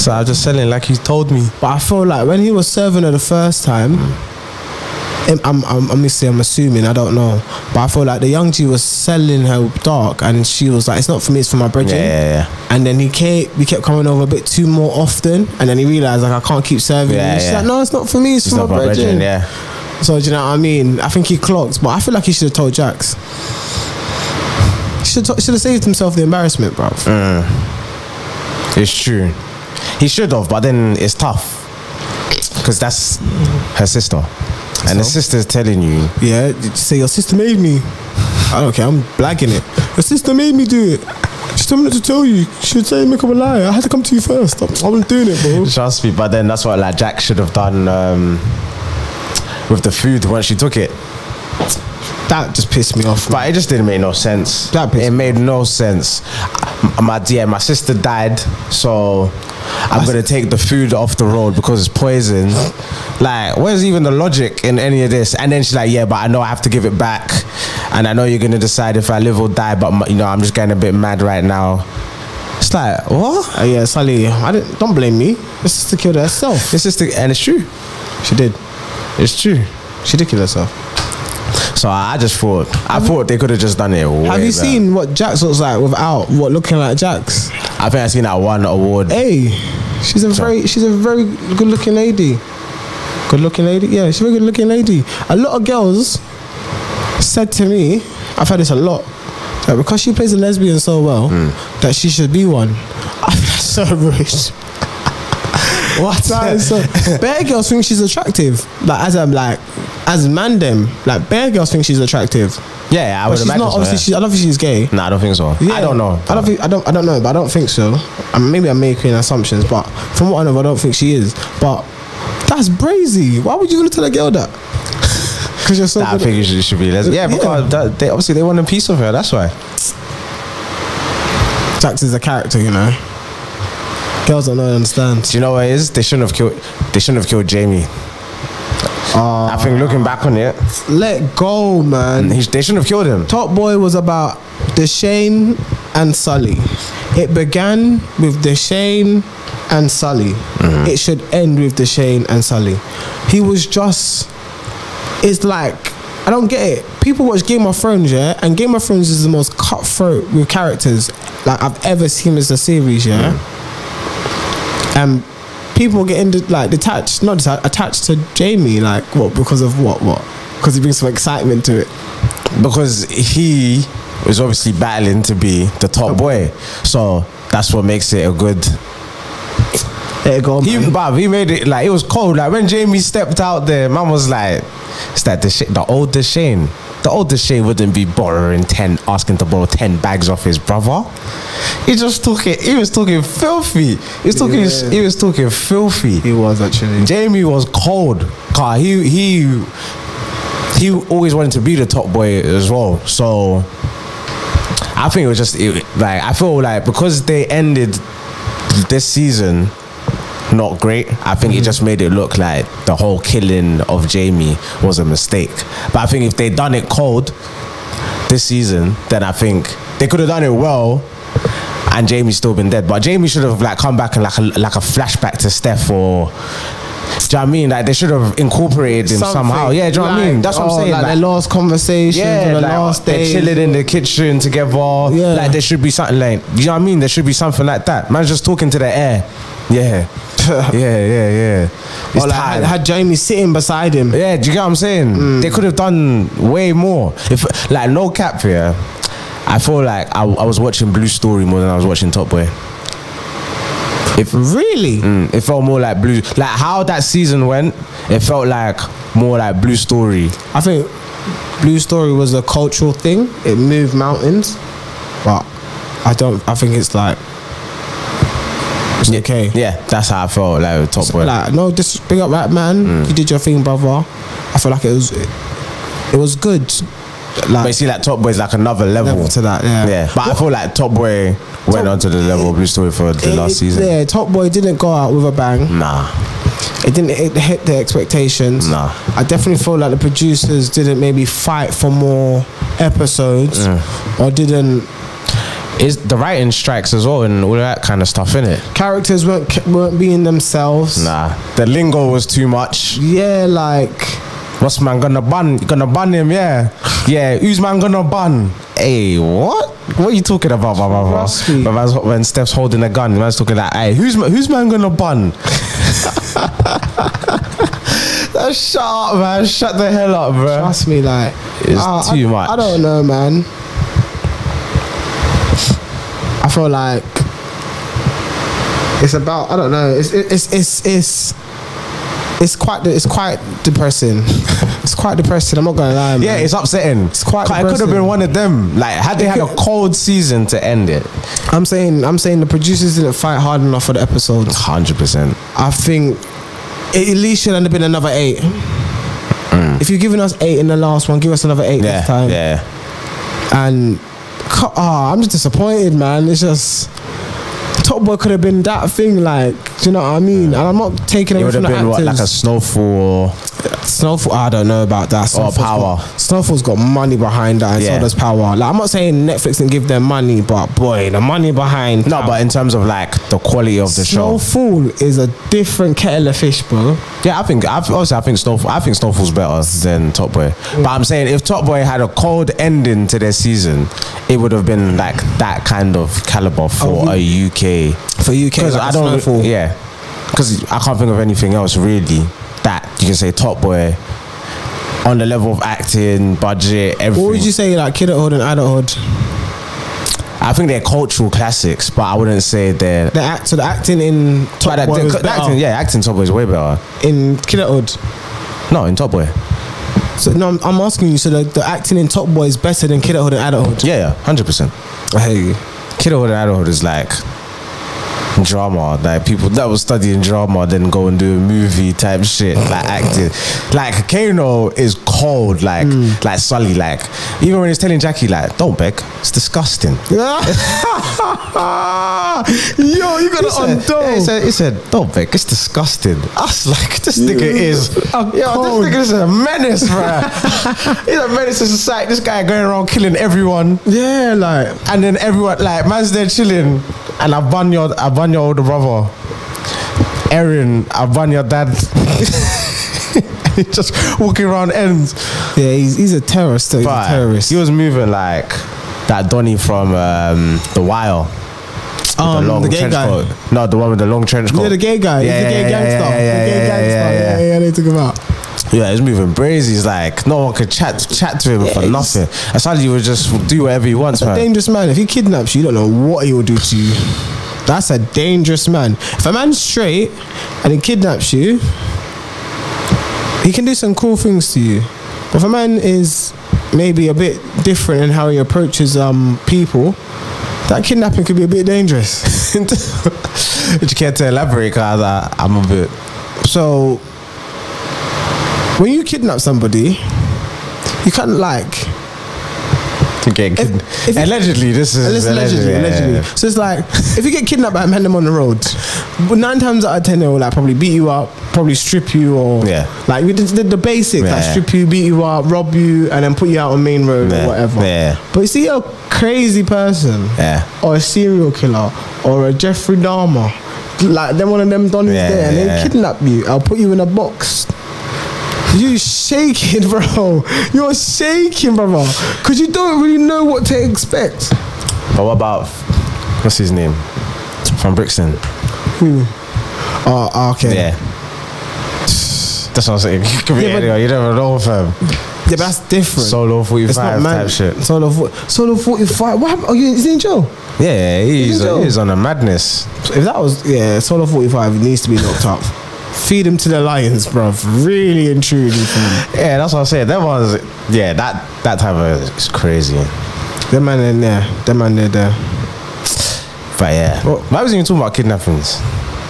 So I was just selling like he told me. But I feel like when he was serving her the first time, I'm, I'm, I'm, I'm, I'm assuming, I don't know. But I feel like the young G was selling her dark and she was like, it's not for me, it's for my Yeah, brethren. yeah, yeah. And then he came, we kept coming over a bit too more often. And then he realized, like, I can't keep serving Yeah. She's yeah. like, no, it's not for me, it's, It's for my my brethren. brethren, yeah. So, do you know what I mean? I think he clocked, but I feel like he should have told Jax. Should should have saved himself the embarrassment, bro. Mm. It's true. He should have, but then it's tough because that's her sister, and the sister's telling you. Yeah, you say your sister made me. I don't care. I'm blagging it. Your sister made me do it. She told me not to tell you. She would say make up a lie. I had to come to you first. I wasn't doing it, bro. Trust me, but then that's what like Jaq should have done um, with the food once she took it. That just pissed me off. But it just didn't make no sense. That pissed it made no sense. My dear, my sister died, so I'm gonna take the food off the road because it's poison. Like, where's even the logic in any of this? And then she's like, "Yeah, but I know I have to give it back, and I know you're gonna decide if I live or die. But you know, I'm just getting a bit mad right now." It's like what? Uh, yeah, Sully. I didn't. Don't blame me. Your to kill herself. This is the and it's true. She did. It's true. She did kill herself. So I just thought, I thought they could have just done it. Have you better. seen what Jax looks like without what looking like Jax? I think I've seen that one award. Hey, she's a So- very she's a very good looking lady. Good looking lady, yeah, she's a very good looking lady. A lot of girls said to me, I've heard this a lot, that because she plays a lesbian so well, hmm. that she should be one. I think that's so rude. <laughs> What? That is so, <laughs> bare girls think she's attractive. Like as I'm like as man them, like bear girls think she's attractive. Yeah, I But would she's imagine. not so, obviously yeah. she's, I don't think she's gay. Nah, I don't think so. I don't know. I don't think I don't I don't know, but I don't think so. I mean, maybe I'm making assumptions, but from what I know, I don't think she is. But that's brazy. Why would you want to tell a girl that? <laughs> Because you're so Nah, I think it should, should be lesbian. Yeah, Yeah. because That, they obviously they want a piece of her. That's why. Jax is a character, you know. Girls don't know understand. Do you know what it is? They shouldn't have killed. They shouldn't have killed Jamie. I think looking back on it, Let go, man. Mm, he, they shouldn't have killed him. Top Boy was about Dushane and Sully. It began with Dushane and Sully. Mm-hmm. It should end with Dushane and Sully. He was just. It's like I don't get it. People watch Game of Thrones, yeah, and Game of Thrones is the most cutthroat with characters like I've ever seen as a series, yeah. Mm. And people getting into like detached, not detached, attached to Jamie, like what because of what, what? Because he brings some excitement to it. because he was obviously battling to be the top boy. So that's what makes it a good. There you go, He, man. Bob, he made it like it was cold. Like when Jamie stepped out there, man was like, "It's that the the old Shane. The old Shane wouldn't be borrowing ten, asking to borrow ten bags off his brother. He just took it. He was talking filthy. He was talking. Yeah. He was talking filthy. He was actually. Jamie was cold. Car he he he always wanted to be the top boy as well. So I think it was just it, like I feel like because they ended this season not great. I think it mm-hmm. just made it look like the whole killing of Jamie was a mistake. But I think if they'd done it cold this season, then I think they could have done it well. And Jamie's still been dead, but Jamie should have like come back and like a, like a flashback to Steph or Do you know what I mean? Like they should have incorporated him somehow. Yeah, do you know what I mean? That's what I'm oh, saying. Like, Like, their last conversation, yeah, the like, last they're day. chilling in the kitchen together. Yeah. Like there should be something like you know what I mean? There should be something like that. Man's just talking to the air. Yeah. <laughs> yeah, yeah, yeah. It's Or like had, had Jamie sitting beside him. Yeah, do you get what I'm saying? Mm. They could have done way more. If like no cap here, I feel like I, I was watching Blue Story more than I was watching Top Boy. If Really? mm, it felt more like Blue, like how that season went, it felt like more like Blue Story. I think Blue Story was a cultural thing. It moved mountains, but I don't. I think it's like it's okay. Yeah, that's how I felt like Top Boy. Like no, just big up that man. Mm. You did your thing, brother. I feel like it was it, it was good. But you see, like Top Boy is like another level. level to that, yeah. Yeah, but I feel like Top Boy went on to the level of Blue Story for the It- last season. Yeah, Top Boy didn't go out with a bang. Nah, It didn't hit, hit the expectations. Nah. I definitely feel like the producers didn't maybe fight for more episodes or didn't is the writing strikes as well and all that kind of stuff in it. characters weren't weren't being themselves. Nah, the lingo was too much. Yeah, like What's man gonna ban? Gonna ban him? Yeah, yeah. Who's man gonna ban? Hey, what? What are you talking about, my brother? Trust me. My man's- When Steph's holding a gun, man's talking like, hey, who's who's man gonna ban? <laughs> Shut up, man. Shut the hell up, bro. trust me, like It's too I, much. I don't know, man. I feel like it's about I don't know. It's it's it's it's it's quite it's quite depressing. <laughs> it's quite depressing. I'm not gonna lie, man. Yeah, it's upsetting. It's quite It could have been one of them. Like, had they It had a cold season to end it, I'm saying I'm saying the producers didn't fight hard enough for the episodes. hundred percent. I think it at least should have been another eight. If you're giving us eight in the last one, give us another eight Mm. Yeah, this time. yeah. And ah, I'm just disappointed, man. It's just Top Boy could have been that thing, like, do you know what I mean? And I'm not taking It away would have been what, like a snowfall. Snowfall, I don't know about that. Oh, Snowfall's Power. Got, Snowfall's got money behind that, and Yeah. so does Power. Like, I'm not saying Netflix didn't give them money, but boy, the money behind. No, but in terms of like the quality of the show, Snowfall is a different kettle of fish, bro. yeah, I think I've, obviously I think Snowfall. I think Snowfall's better than Top Boy. But I'm saying if Top Boy had a cold ending to their season, it would have been like that kind of caliber for Oh, a UK. For UK, Because like I don't, Snowfall. yeah, because I can't think of anything else really that you can say Top Boy on the level of acting, budget, everything. What would you say, like Kidulthood and adulthood? I think they're cultural classics, but I wouldn't say they're. The act, so the acting in Top Boy the- the better acting, yeah, acting Top Boy is way better. in Kidulthood. No, in Top Boy. So no, I'm, I'm asking you. So the, the acting in Top Boy is better than Kidulthood and adulthood. Yeah, yeah, hundred percent. I hear you. Kidulthood and adulthood is like drama. Like people that was studying drama then go and do a movie type shit, like acting. Like Kano is cold, like hmm. like Sully, like even when he's telling Jackie, like, don't beg, it's disgusting. <laughs> Yo, you got He it said, on he said, he said, don't beg, it's disgusting. I was like, this nigga is, I'm yo, cold. this nigga is a menace, bro. <laughs> He's a menace to society. This guy going around killing everyone. Yeah, like And then everyone, like, man's there chilling, and I ban your, I ban your older brother, Aaron. I ban your dad. <laughs> and he just walking around ends. yeah, he's, he's a terrorist. He's But a terrorist. he was moving like that Donny from um, The Wire. Um, the the gay trench guy. coat. No, the one with the long trench coat. yeah, the gay guy. Yeah, he's the yeah, gay yeah, gangster. yeah, yeah, the gay yeah, gangster. yeah, Yeah, yeah. yeah, they took him out. Yeah, he's moving brazy. He's like no one could chat chat to him Yeah, for nothing. Asali would just do whatever he wants, A man. dangerous man. If he kidnaps you, you don't know what he will do to you. That's a dangerous man. If a man's straight and he kidnaps you, he can do some cool things to you. But if a man is maybe a bit different in how he approaches um people, that kidnapping could be a bit dangerous. <laughs> Would you care to elaborate? Cause I, I'm a bit. so when you kidnap somebody, you can't like Okay, kid- If- if- allegedly, this is Allegedly, allegedly, yeah, allegedly. yeah, So it's like if you get kidnapped by them on the road, but nine times out of ten they will like probably beat you up, probably strip you, or Yeah. like we did the, the basics, like strip you, beat you up, rob you, and then put you out on main road Yeah. or whatever. Yeah. But you see a crazy person, Yeah. or a serial killer, or a Jeffrey Dahmer. like then one of them Donnies Yeah, there and yeah. they kidnap you. I'll put you in a box. You shaking, bro. You're shaking, brother. Cause you don't really know what to expect. But what about what's his name from Brixton? Who? Oh, oh, okay. Yeah. That's what I'm saying. <laughs> You could be Yeah, anyone. You never know, fam. Yeah, but that's different. Solo it's 45 not man. type shit. Solo, solo 45. What happened? Oh, you, is he in jail? Yeah, he's, He's in he's on a madness. If that was, yeah, solo 45 needs to be locked up. Feed him to the lions, bruv. Really and truly. Yeah, that's what I'm saying. That was, yeah, that that type of is crazy. Them man in there. Them man in there. But yeah, Well- why was he even talking about kidnappings?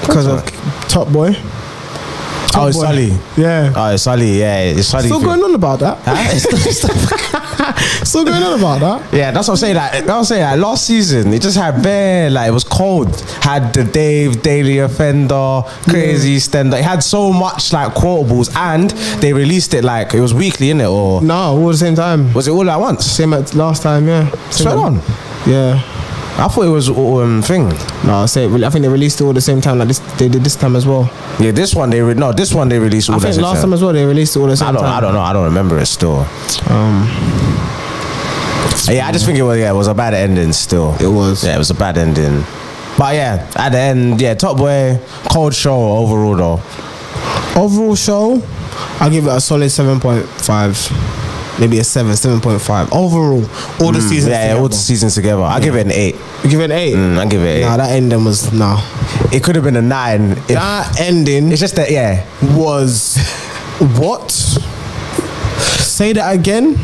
Because of Top Boy. Oh, it's Boy. Sully. Yeah. Oh, it's Sully. Yeah, it's Sully. Still going on about that. Huh? <laughs> It's- <laughs> Still going on about that. yeah, that's what I'm saying. Like, that's what I'm saying. Like, last season, it just had bare, like, it was cold. Had the Dave, Daily Offender, Crazy Stender. It had so much, like, quotables, and they released it, like, it was weekly, in it Or No, all at the same time. was it all at once? Same as last time, yeah. Same Straight on. Yeah. I thought it was um thing. No, I say I think they released it all the same time. Like this, they did this time as well. Yeah, this one they re- no, this one they released all I at think the last time as well they released it all the same I don't, time. I don't know. I don't remember it still. Um, Yeah, I just think it was yeah, it was a bad ending still. It was. Yeah, it was a bad ending. But yeah, at the end, yeah, Top Boy, cold show overall though. overall show, I'll give it a solid seven point five, maybe a seven, seven point five. Overall, all the seasons. Mm, Yeah, yeah, all the seasons together. I give it an eight. You give it an eight. Mm, I give it an eight. Nah, that ending was nah. It could have been a nine. If, That ending it's just that yeah, was what? Say that again.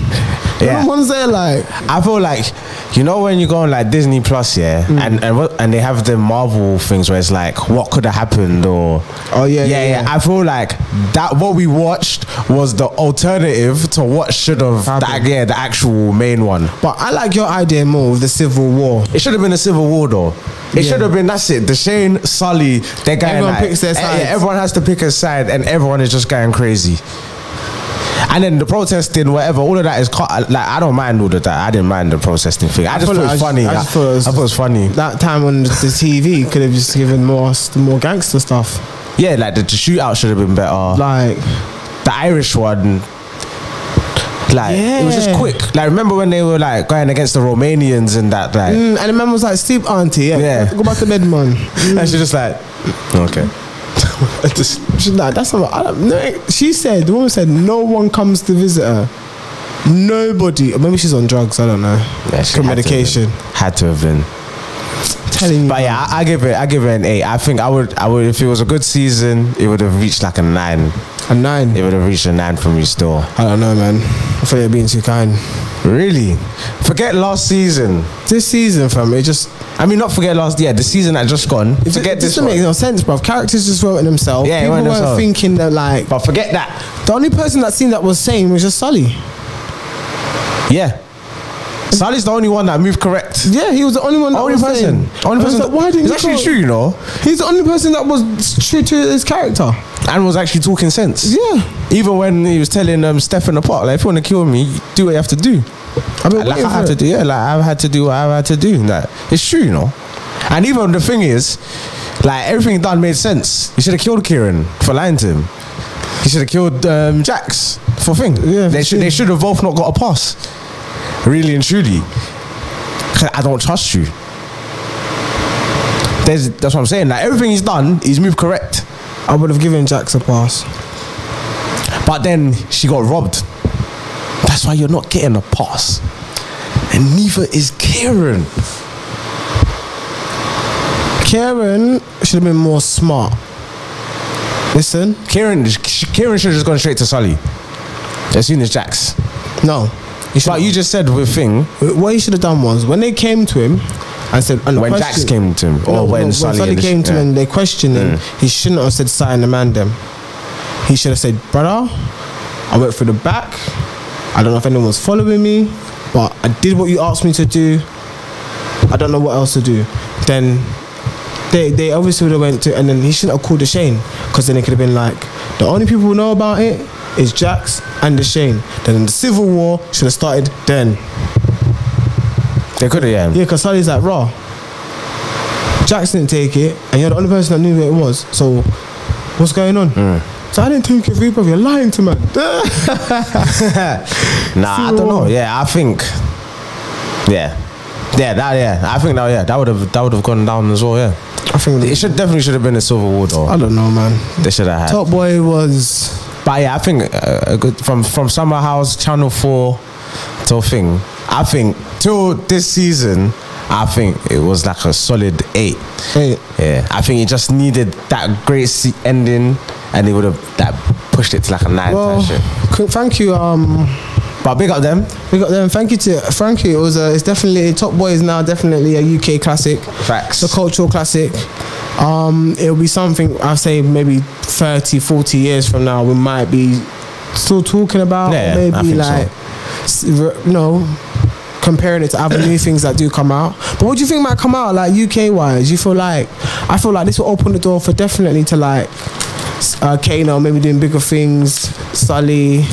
Yeah. The ones there like I feel like you know when you go on like Disney Plus, yeah, Mm. and and what, and they have the Marvel things where it's like what could have happened or Oh, yeah, yeah, yeah, yeah. I feel like that what we watched was the alternative to what should have that yeah the actual main one. But I like your idea more of the Civil War. It should have been a civil war though. It Yeah. should have been that's it. Dushane, Sully, they're going Everyone like, picks their side. everyone has to pick a side, and everyone is just going crazy. And then the protesting, whatever, all of that is cut. Like I don't mind all of that. I didn't mind the protesting thing. I, just thought it was I funny. just- I just thought it was- I thought it was funny. That time on the TV could have just given more more gangster stuff. Yeah, like the, the shootout should have been better. Like the Irish one. Like it was just quick. Like remember when they were like going against the Romanians and that like Mm, and the man was like, Steve Auntie, yeah, Yeah. go back to bed, man. Mm. <laughs> and she just like okay. <laughs> just, She's like, that's not. I don't, no, she said, the woman said, no one comes to visit her. Nobody. Or maybe she's on drugs. I don't know. yeah, she had medication. been. Had to have been. Telling you. But yeah, I, I give it. I give it an eight. I think I would. I would. If it was a good season, it would have reached like a nine. a nine. It would have reached a nine for me still. I don't know, man. I thought you're being too kind. Really? Forget last season. This season, fam, it just. I mean, not forget last. Yeah, the season that just gone. It Forget just this doesn't make no sense, bro. Characters just wrote it themselves. Yeah, People it weren't thinking that, like, But forget that. the only person that seen that was sane was just Sully. Yeah. Sully's the only one that moved correct. Yeah, he was the only one that Only was person. Only person. like, why didn't it's actually true, you know. He's the only person that was true to his character. And was actually talking sense. Yeah. Even when he was telling um, Stefan apart, like, if you want to kill me, do what you have to do. I've been like I have to do, yeah, like I've had to do what I've had to do. Like, it's true, you know. And even the thing is, like everything done made sense. He should have killed Kieran for lying to him. He should have killed um, Jax for thing. Yeah, they should. They should have both not got a pass. Really and truly, I don't trust you. There's, that's what I'm saying. Like everything he's done, he's moved correct. I would have given Jax a pass. But then she got robbed. That's why you're not getting a pass. And neither is Kieran. Karen should have been more smart. Listen, Kieran, Kieran should have just gone straight to Sully. As soon as Jax. no. But you just said with thing what he should have done was when they came to him and said, and when question- Jax came to him, or No, when no, Sully, Sully and the- came to yeah. him and they questioned him, he shouldn't have said sign the man them. He should have said, brother, I went through the back. I don't know if anyone was following me, but I did what you asked me to do. I don't know what else to do. Then they they obviously would have went to, and then he shouldn't have called Dushane because then it could have been like the only people who know about it is Jax and Dushane. Then the civil war should have started then. They could have, yeah. Yeah, because Sully's like raw. Jax didn't take it, and you're the only person that knew who it was. So, what's going on? Mm. So I didn't take it for you, bro. You're lying to man. <laughs> Nah, I don't know. Yeah, I think. Yeah, yeah, that yeah. I think that yeah, that would have that would have gone down as well. Yeah, I think it should definitely should have been a silver award though. I don't know, man. They should have had. Top Boy was But yeah, I think uh, a good from from Summerhouse Channel Four to thing. I think till this season, I think it was like a solid eight. eight. Yeah, I think it just needed that great ending, and it would have that pushed it to like a nine. Well, shit. thank you. Um, But big up them. Big up them. Thank you to Frankie. It was a, it's definitely Top Boy is now definitely a UK classic. Facts. It's a cultural classic. Um, it'll be something I'll say maybe 30, 40 years from now we might be still talking about. Yeah, maybe so. like s- r- you know comparing it to other new things that do come out. But what do you think might come out like UK wise? You feel like I feel like this will open the door for definitely to like uh, Kano maybe doing bigger things. Sully,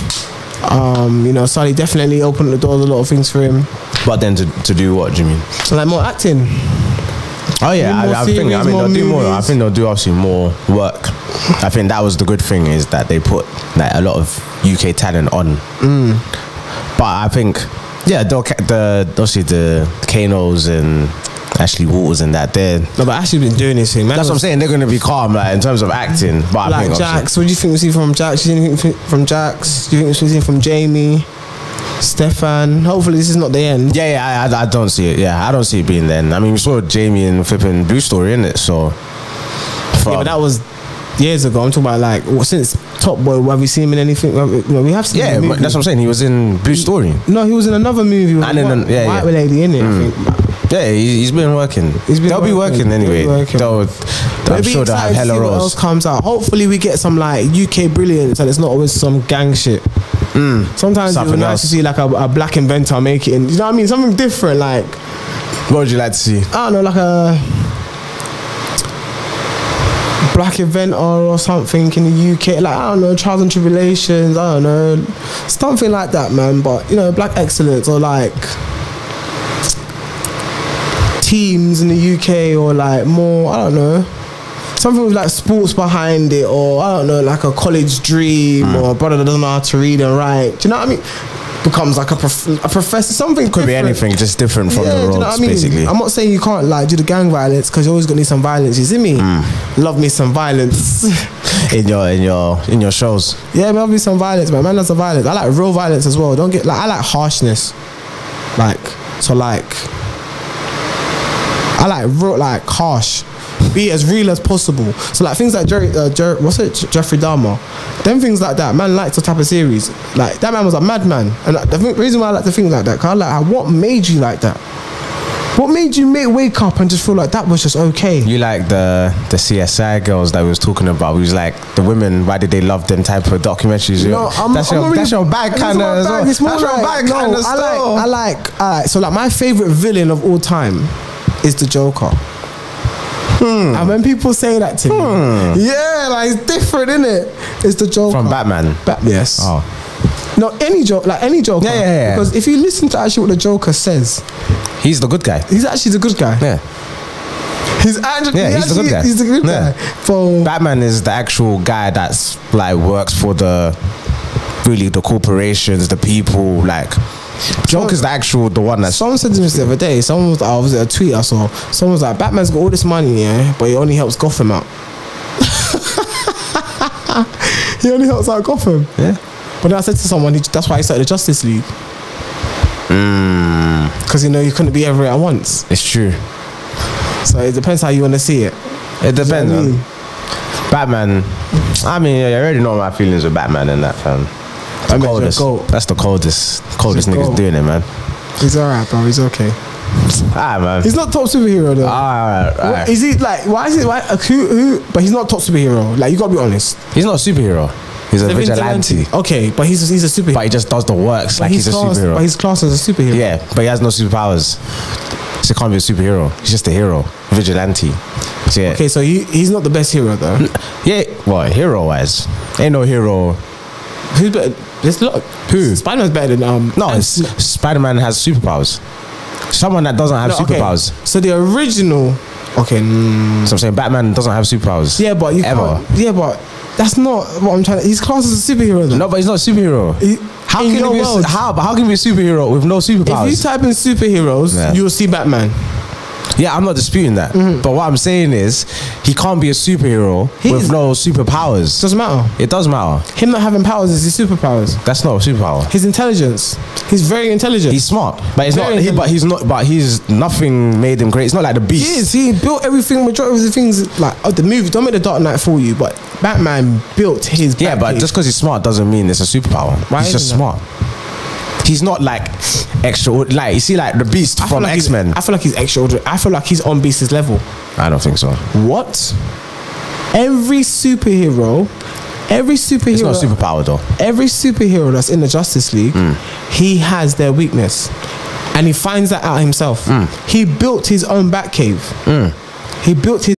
um, you know, Sully definitely opened the door to a lot of things for him. But then to, to do what? Do you mean? So like more acting. Oh yeah, I, I think I mean they'll do more. I think they'll do obviously more work. I think that was the good thing is that they put like a lot of UK talent on. Mm. But I think yeah, they'll the obviously the Kanos and Ashley Walters and that they're No, but actually been doing this thing, man. that's what I'm saying. They're going to be calm like in terms of acting. But I Like think obviously- Jax, what do you think we see from Jax? Do you think we from Jax? Do you think we see from Jamie, Stefan? Hopefully, this is not the end. Yeah, yeah, I, I don't see it. Yeah, I don't see it being then. I mean, we saw Jamie and flipping Blue Story in it, so. Yeah, but that was years ago. I'm talking about like what, since Top Boy. Have we seen him in anything? Have we, have seen. yeah, him in a but movie. that's what I'm saying. He was in Blue Story. No, he was in another movie. And in an- white, yeah, white yeah. lady in it. I mm. think. Yeah, he, he's been working. He's been They'll be working. working anyway. Be working. They'll, But I'm sure they'll have hella see what else roles. comes out. Hopefully, we get some like UK brilliance, and it's not always some gang shit. Hmm. Sometimes it's nice to see like a, a black inventor make it. In, you know what I mean? Something different, like What would you like to see? I don't know, like a black inventor or something in the UK. Like I don't know, trials and tribulations. I don't know, something like that, man. But you know, black excellence or like teams in the UK or like more. I don't know. Something with like sports behind it, or I don't know, like a college dream, Hmm. or a brother that doesn't know how to read and write. Do you know what I mean? Becomes like a, prof- a professor, something Could be anything, just different from Yeah, the do you know I mean? basically. I'm not saying you can't like do the gang violence because you always gonna need some violence. You see me? Hmm. Love me some violence. <laughs> in your in your in your shows. yeah, love me some violence, man. Man, loves some violence. I like real violence as well. Don't get like I like harshness. Like so, like I like real, like harsh. Be as real as possible. So like things like Jerry, uh, Jer- what's it, Jeffrey Dahmer, them things like that. Man likes the type of series. Like that man was a madman, and like, the th- reason why I like to think like that, cause I like what made you like that. What made you make wake up and just feel like that was just okay? You like the the CSI girls that we was talking about. We was like the women. Why did they love them type of documentaries? No, I'm, that's I'm your not that's your bag kind of. more That's your like, bag no, kind of I like. I like, alright, so like my favorite villain of all time is the Joker. Hmm. And when people say that to me, hmm. yeah, like it's different, isn't it? It's the Joker From Batman. Bat- yes. Oh, No, any joke, like any Joker. Yeah, yeah, yeah. Because if you listen to actually what the Joker says, he's the good guy. he's actually the good guy. Yeah. He's actually, Yeah, he he's the good actually- guy. He's the good Yeah. guy. For Batman is the actual guy that's like works for the really the corporations, the people. Like Joker's the actual the one that's Someone said to me the other day, someone was, I was at a tweet I saw, someone was like, Batman's got all this money, yeah, but he only helps Gotham out. <laughs> he only helps out Gotham. yeah. But then I said to someone, that's why he started the Justice League. Hmm. Because, you know, you couldn't be everywhere at once. It's true. So it depends how you want to see it. It depends. You know I mean? Batman. I mean, yeah, you already know my feelings with Batman and that fam. The I mean, coldest. goat. That's the coldest, coldest niggas goat. doing it, man. He's alright, bro. He's okay. Ah, man. He's not top superhero, though. Alright, alright. Is he like, why is it, why, uh, who, who, but he's not top superhero. Like, you gotta be honest. He's not a superhero. He's a vigilante. Okay, but he's, he's a superhero. But he just does the works But like he's, a classed, superhero. But he's classed as a superhero. yeah, but he has no superpowers. So he can't be a superhero. He's just a hero. Vigilante. So, yeah. Okay, so he, he's not the best hero though. <laughs> Yeah, well, hero wise. Ain't no hero. Who's better? There's a lot. Who? Spider Man's better than um. No, Spider Man has superpowers. Someone that doesn't have No, okay. superpowers. So the original Okay. mm, So I'm saying Batman doesn't have superpowers. yeah, but you ever. can't. Yeah, but that's not what I'm trying. to... He's classed as a superhero. Though. No, but he's not a superhero. He- how can he be a, how? But how can he be a superhero with no superpowers? If you type in superheroes, Yeah. you'll see Batman. Yeah, I'm not disputing that. Mm-hmm. But what I'm saying is, he can't be a superhero He with is- no superpowers. Doesn't matter. It does matter. Him not having powers is his superpowers. That's not a superpower. His intelligence. He's very intelligent. He's smart, but it's Very not. He, but he's not. But he's nothing made him great. It's not like the Beast. He is. He built everything. Majority of the things like oh, the movie. Don't make the Dark Knight for you. But Batman built his. Yeah, but just because he's smart doesn't mean it's a superpower. Why he's just isn't smart. He's not like extra. Like you see, like the Beast from like X Men. I feel like he's extraordinary. I feel like he's on Beast's level. I don't think so. What? Every superhero, every It's superhero, not a superpower though. every superhero that's in the Justice League, Hmm. he has their weakness, and he finds that out himself. Hmm. He built his own Batcave. He built his